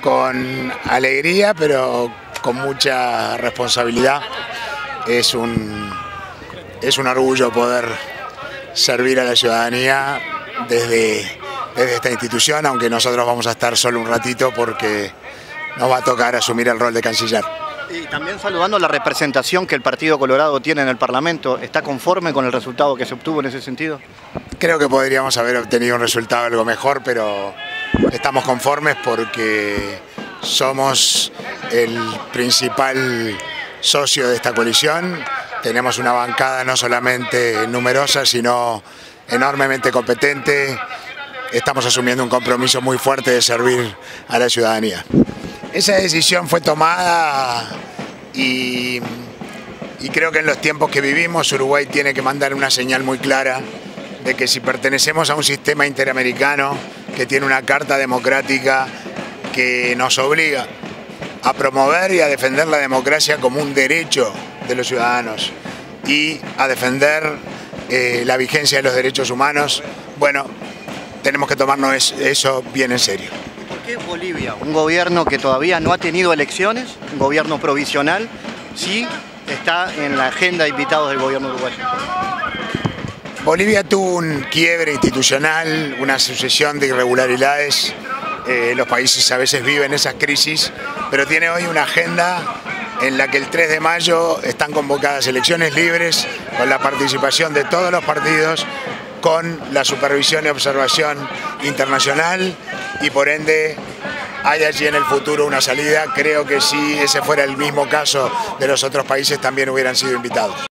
con alegría, pero con mucha responsabilidad. Es un, es un orgullo poder servir a la ciudadanía desde, desde esta institución, aunque nosotros vamos a estar solo un ratito porque nos va a tocar asumir el rol de canciller. Y también saludando la representación que el Partido Colorado tiene en el Parlamento, ¿está conforme con el resultado que se obtuvo en ese sentido? Creo que podríamos haber obtenido un resultado algo mejor, pero estamos conformes porque somos el principal socio de esta coalición. Tenemos una bancada no solamente numerosa, sino enormemente competente. Estamos asumiendo un compromiso muy fuerte de servir a la ciudadanía. Esa decisión fue tomada y, creo que en los tiempos que vivimos Uruguay tiene que mandar una señal muy clara de que si pertenecemos a un sistema interamericano que tiene una carta democrática que nos obliga a promover y a defender la democracia como un derecho de los ciudadanos y a defender eh, la vigencia de los derechos humanos, bueno, tenemos que tomarnos eso bien en serio. ¿Por qué Bolivia, un gobierno que todavía no ha tenido elecciones, un gobierno provisional, sí está en la agenda de invitados del gobierno uruguayo? Bolivia tuvo un quiebre institucional, una sucesión de irregularidades. Eh, los países a veces viven esas crisis, pero tiene hoy una agenda en la que el 3 de mayo están convocadas elecciones libres con la participación de todos los partidos, con la supervisión y observación internacional y por ende hay allí en el futuro una salida. Creo que si ese fuera el mismo caso de los otros países también hubieran sido invitados.